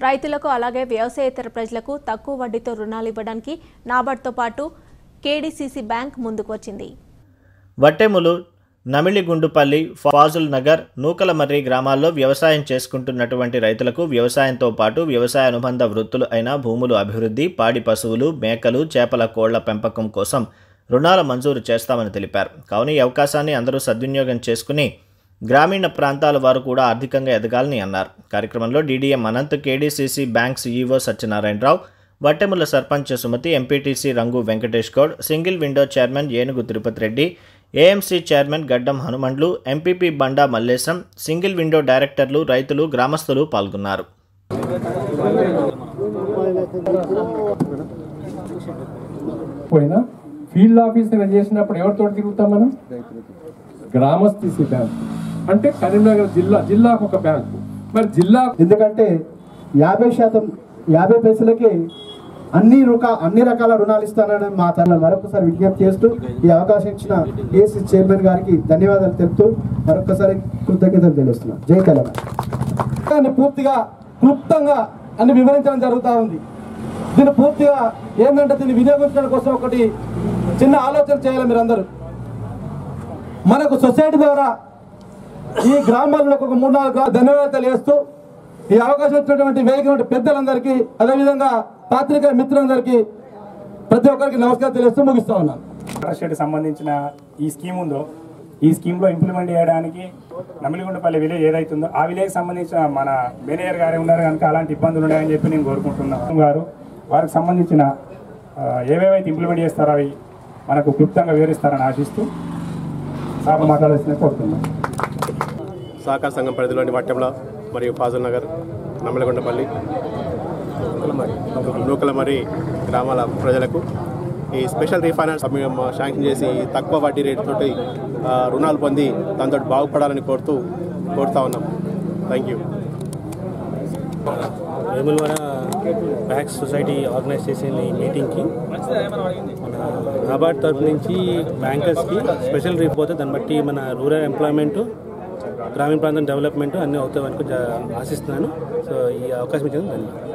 రైతులకు అలాగే వ్యవసాయేతర ప్రజలకు తక్కువ వడ్డీతో రుణాలు ఇవ్వడానికి నాబార్డ్తో పాటు కేడీసీసీ బ్యాంక్ ముందుకు వచ్చింది వట్టెములు నమిలిగుండుపల్లి ఫాజుల్ నగర్ నూకలమర్రి గ్రామాల్లో వ్యవసాయం చేసుకుంటున్నటువంటి రైతులకు వ్యవసాయంతో పాటు వ్యవసాయ అనుబంధ వృత్తులు అయిన భూములు అభివృద్ధి పాడి పశువులు మేకలు చేపల కోళ్ళ పెంపకం కోసం రుణాల మంజూరు చేస్తామని తెలిపారు. కావున ఈ అవకాశాన్ని అందరూ సద్వినియోగం చేసుకుని గ్రామీణ ప్రాంతాల వారు కూడా ఆర్థికంగా ఎదగాలని అన్నారు. కార్యక్రమంలో DDM Anant KDCC bank CEO Satyanarayanarao Vattemula sarpanch Sumathi MPTC Rangu Venkatesh Goud single window chairman Enugu Tirupati Reddy AMC chairman Gaddam Hanumandlu MPP Banda Mallesham single window డైరెక్టర్లు రైతులు గ్రామస్తులు పాల్గొన్నారు. ఫీల్డ్ ఆఫీసర్ చేసినప్పుడు ఎవరితో తిరుగుతాం మనం? గ్రామస్థితి బ్యాంక్ అంటే కరీంనగర్ జిల్లా జిల్లాకు ఒక బ్యాంక్. మరి జిల్లా ఎందుకంటే యాభై శాతం యాభై పైసలకి అన్ని రుక అన్ని రకాల రుణాలు ఇస్తానని మా తరలి మరొకసారి విజ్ఞప్తి చేస్తూ ఈ అవకాశం ఇచ్చిన ఏసీ చైర్మన్ గారికి ధన్యవాదాలు తెలుపుతూ మరొకసారి కృతజ్ఞతలు తెలుస్తున్నాను జై తెలంగాణ. దాన్ని పూర్తిగా క్లుప్తంగా అన్ని వివరించడం జరుగుతూ ఉంది. దీన్ని పూర్తిగా ఏంటంటే దీన్ని వినియోగించడం కోసం ఒకటి చిన్న ఆలోచన చేయాలి మీరందరూ. మనకు సొసైటీ ద్వారా ఈ గ్రామాల్లో ఒక మూడు నాలుగు ధన్యవాదాలు వేస్తూ ఈ అవకాశం ఇచ్చినటువంటి వేదిక పెద్దలందరికీ అదేవిధంగా పాత్రికేయ మిత్రులందరికీ ప్రతి ఒక్కరికి నమస్కారం తెలియస్తూ ముగిస్తా ఉన్నాను. వాటర్ సంబంధించిన ఈ స్కీమ్ ఉందో ఈ స్కీమ్లో ఇంప్లిమెంట్ చేయడానికి నమిలిగుండపల్లి విలేజ్ ఏదైతుందో ఆ విలేజ్ సంబంధించిన మన మేనేజర్ గారే ఉన్నారు కనుక అలాంటి ఇబ్బందులు ఉన్నాయని చెప్పి నేను కోరుకుంటున్నాను గారు వారికి సంబంధించిన ఏవేవైతే ఇంప్లిమెంట్ చేస్తారో అవి మనకు క్లుప్తంగా వివరిస్తారని ఆశిస్తూ సార్ మాట్లాడాల్సిన కోరుతున్నాను. సహకార సంఘం పరిధిలోని వట్టెంల మరియు ఫాజల్ నగర్ నమ్మలగొండపల్లి నూకలమరి గ్రామాల ప్రజలకు ఈ స్పెషల్ రీఫైనాన్స్ శాంక్షన్ చేసి తక్కువ వడ్డీ రేట్తో రుణాలు పొంది దాంతో బాగుపడాలని కోరుతూ కోరుతా ఉన్నాం. Thank you Vemulawada PACS society organise చేసిన ఈ మీటింగ్కి మన నాబార్డ్ తరఫు నుంచి బ్యాంకర్స్కి స్పెషల్ రీప్ పోతే దాన్ని బట్టి మన రూరల్ ఎంప్లాయ్మెంటు గ్రామీణ ప్రాంతం డెవలప్మెంట్ అన్నీ అవుతాయని ఆశిస్తున్నాను. సో ఈ అవకాశం ఇచ్చింది ధన్యవాదాలు.